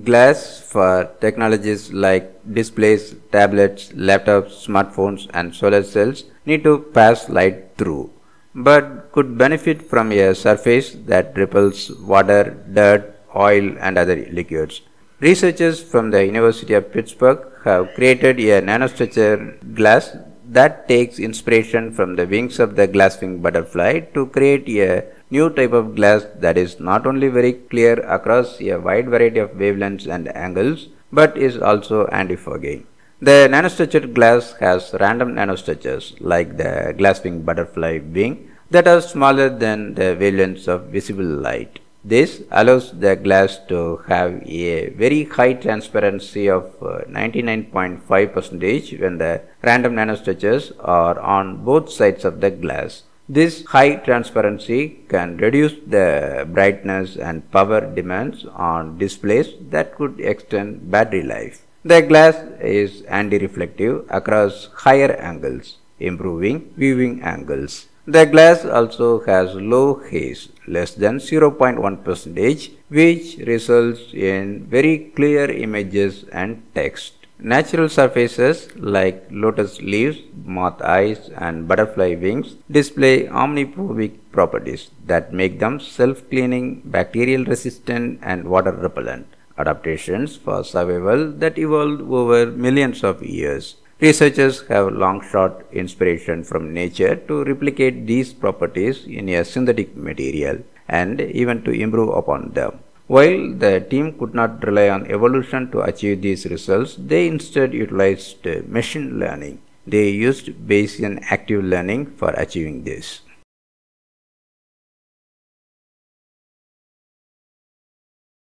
Glass for technologies like displays, tablets, laptops, smartphones, and solar cells need to pass light through, but could benefit from a surface that repels water, dirt, oil, and other liquids. Researchers from the University of Pittsburgh have created a nanostructure glass that takes inspiration from the wings of the glasswing butterfly to create a new type of glass that is not only very clear across a wide variety of wavelengths and angles but is also antifogging. The nanostructured glass has random nanostructures like the glasswing butterfly wing that are smaller than the wavelengths of visible light. This allows the glass to have a very high transparency of uh, 99.5 percentage when the random nanostructures are on both sides of the glass. This high transparency can reduce the brightness and power demands on displays that could extend battery life. The glass is anti-reflective across higher angles, improving viewing angles. The glass also has low haze, less than 0.1 percentage, which results in very clear images and text. Natural surfaces like lotus leaves, moth eyes, and butterfly wings display omniphobic properties that make them self-cleaning, bacterial resistant, and water repellent adaptations for survival that evolved over millions of years. Researchers have long sought inspiration from nature to replicate these properties in a synthetic material and even to improve upon them. While the team could not rely on evolution to achieve these results, they instead utilized machine learning. They used Bayesian active learning for achieving this.